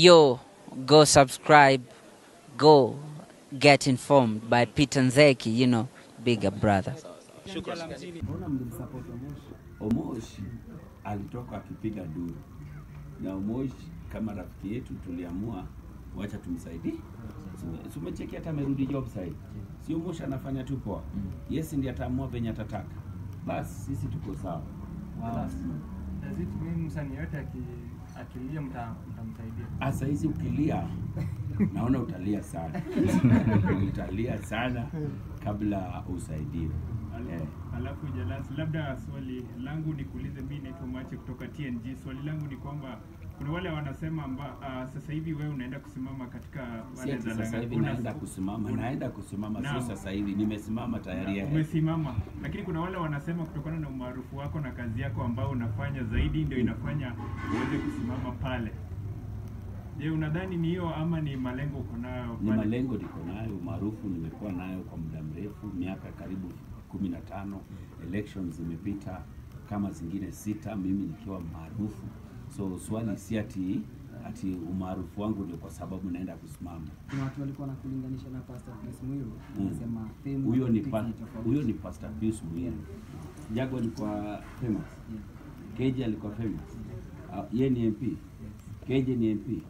Yo, go subscribe, go get informed by Peter Nzeki, you know, bigger brother. Omosh alitoka akipiga duru na Omoshi kama rafiki yetu tuliamua wacha tumsaidie. Sumecheki hata amerudi job site, si Omosh anafanya tu poa. Yes, ndiye ataamua venye atataka, basi sisi tuko sawa. Does it mean msanii yote aki- akilia mta- mtamsaidia? Asa hizi ukilia, naona utalia sana utalia sana kabla usaidiwe. Alafu Jalas, labda swali langu ni kuulize, mimi naitwa Mache kutoka TNG. Swali langu ni kwamba kuna wale wanasema mba, uh, sasa hivi wewe unaenda kusimama katika wale za sasa hivi naenda kusimama, una- naenda kusimama, na, sio sasa hivi, nimesimama tayari. na, umesimama, lakini kuna wale wanasema kutokana na umaarufu wako na kazi yako ambao unafanya zaidi ndio inafanya uweze kusimama pale. Je, unadhani ni hiyo ama ni malengo uko nayo Ni malengo niko nayo, umaarufu nimekuwa nayo kwa muda mrefu, miaka karibu kumi na tano. Elections zimepita kama zingine sita, mimi nikiwa maarufu. So swali si ati ati umaarufu wangu ndio kwa sababu naenda kusimama. Kuna watu walikuwa wanakulinganisha na Pastor Chris Muiru, Mm. wanasema fame Huyo ni huyo ni Pastor Pius Muiru. Jago alikuwa famous, Keje alikuwa famous, Ah, yeye ni MP, Keje ni MP.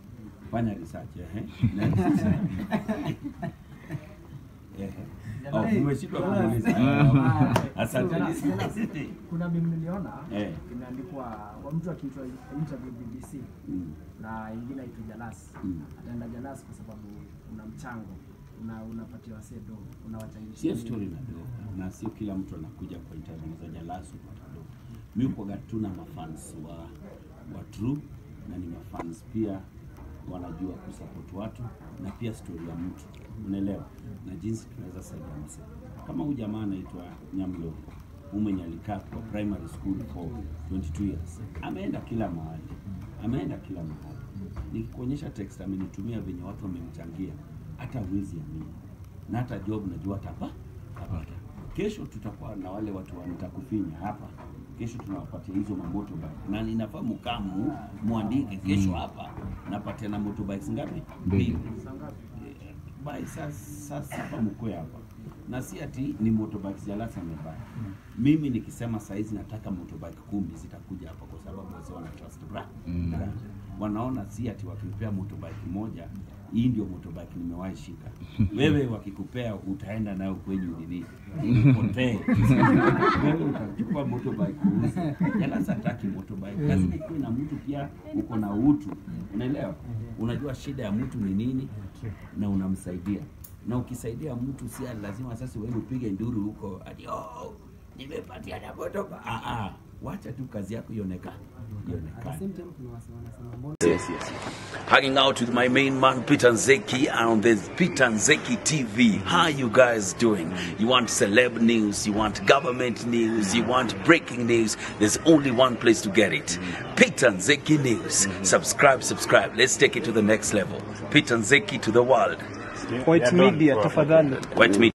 Fanya research. Eh. Umeshindwa kumuuliza. Asante. kuna mimi niliona Eh. imeandikwa kwa mtu akiitwa interview BBC Mm. na ingine aitwa Jalas Mm. ataenda Jalas kwa sababu una mchango una unapatia wasee do unawachangisha Sio story na do, na sio kila mtu anakuja kwa interview za Jalas kupata do. Mimi kwa gatuna mafans wa wa True na ni mafans pia wanajua kusupport watu na pia story ya mtu. Unaelewa, na jinsi tunaweza saidia mse. Kama huyu jamaa anaitwa Nyamlo mwenye alikaa kwa primary school for 22 years, ameenda kila mahali, ameenda kila mahali. Nikikuonyesha text amenitumia venye watu wamemchangia, hata huwezi amini. Na hata job najua atapa tapata. Kesho tutakuwa na wale watu wa nitakufinya hapa, kesho tunawapatia hizo mamoto mamotorbike na ninafaa mkamu muandike kesho hapa napatia na motorbikes ngapi? Mbili. Bai sasa saa mkwe hapa na si ati ni motorbikes Jalasa amebaya. Mimi nikisema saizi nataka motorbike kumi zitakuja hapa kwa sababu wazee wana trust bra. brand. Wanaona si ati wakipea motorbike moja hii ndio motorbike nimewahi shika. Wewe wakikupea utaenda nayo kwenye nini? Potee. Wewe utachukua motorbike uuze. Jalasa. Lazima ikuwe na mtu pia uko na utu. Unaelewa? Unajua shida ya mtu ni nini na unamsaidia. Na ukisaidia mtu si lazima sasa wewe upige nduru huko ati oh, nimepatia na motorbike. Ah ah, wacha tu kazi yako ionekane. Yes, yes. Hanging out with my main man Peter Nzeki on the Peter Nzeki TV. How you guys doing? You want celeb news, you want government news, you want breaking news. There's only one place to get it. Peter Nzeki News. Subscribe, subscribe. Let's take it to the next level. Peter Nzeki to the world. White media tafadhali. White media.